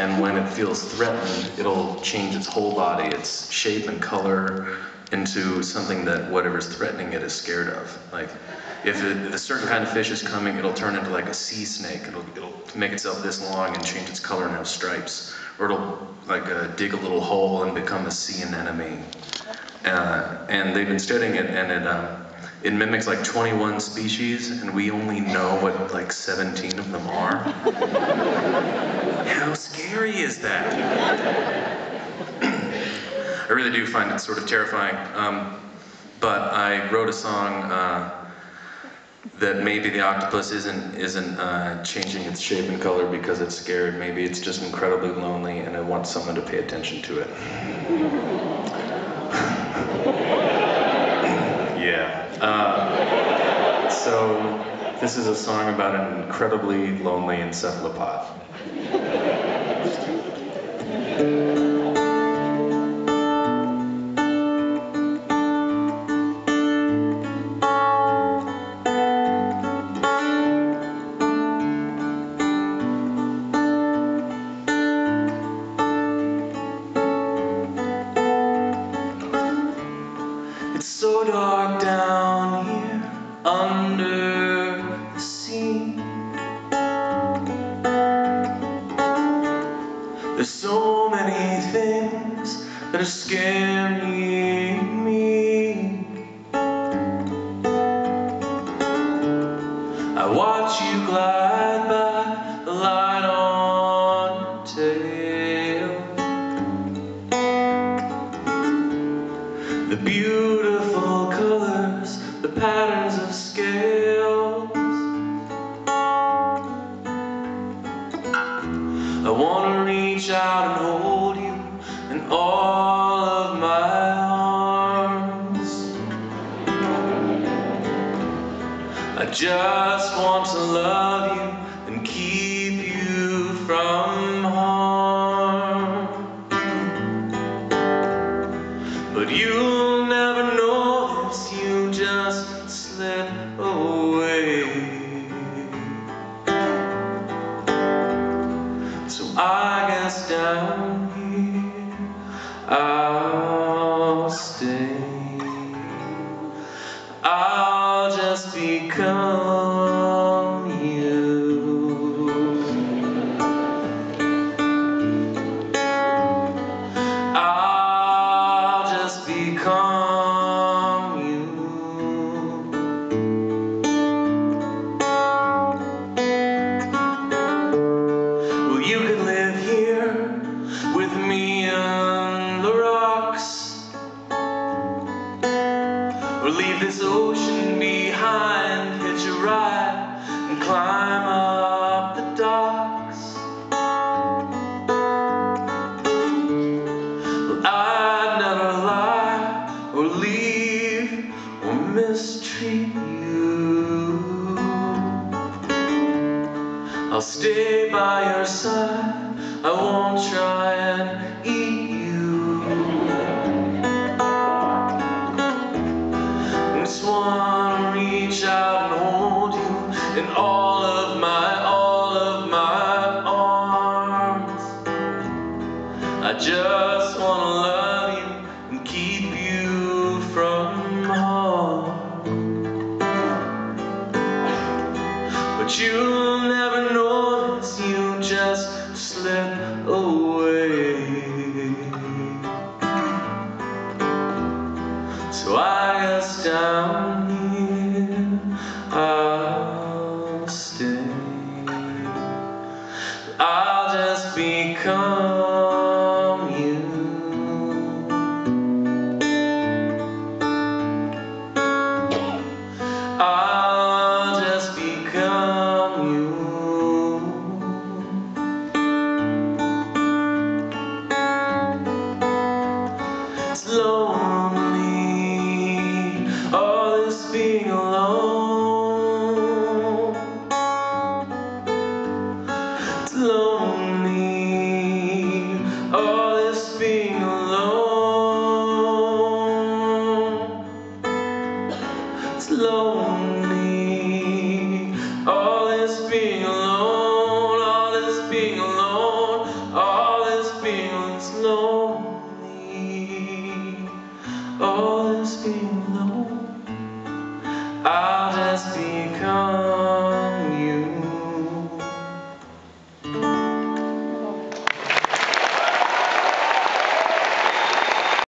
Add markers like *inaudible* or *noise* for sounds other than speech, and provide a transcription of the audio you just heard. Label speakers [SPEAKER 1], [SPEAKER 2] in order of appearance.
[SPEAKER 1] and when it feels threatened, it'll change its whole body, its shape and color, into something that whatever's threatening it is scared of. Like, if, it, if a certain kind of fish is coming, it'll turn into like a sea snake. It'll, it'll make itself this long and change its color and have stripes. Or it'll like uh, dig a little hole and become a sea anemone. Uh, and they've been studying it, and it um, it mimics like 21 species, and we only know what like 17 of them are. *laughs* scary is that? I really do find it sort of terrifying. Um, but I wrote a song uh, that maybe the octopus isn't isn't uh, changing its shape and color because it's scared. Maybe it's just incredibly lonely, and it wants someone to pay attention to it. *laughs* Yeah. Uh, so this is a song about an incredibly lonely encephalopod. So dark down here under the sea. There's so many things that are scaring me. I watch you glide by the light on tail. The beautiful the patterns of scales. I wanna reach out and hold you in all of my arms. I just want to love you and keep you from harm. But you'll never I guess down here I'll stay. I'll just become you. I'll just become live here with me on the rocks, or leave this ocean behind, hitch a ride, and climb up the docks. Well, I'd never lie or leave or mistreat you. I'll stay by your side. I won't try and eat you. I just wanna reach out and hold you in all of my, all of my arms. I just wanna love you and keep you from harm. But you'll just away. So I guess down here I'll stay. Feels lonely, all this being alone, I'll just become.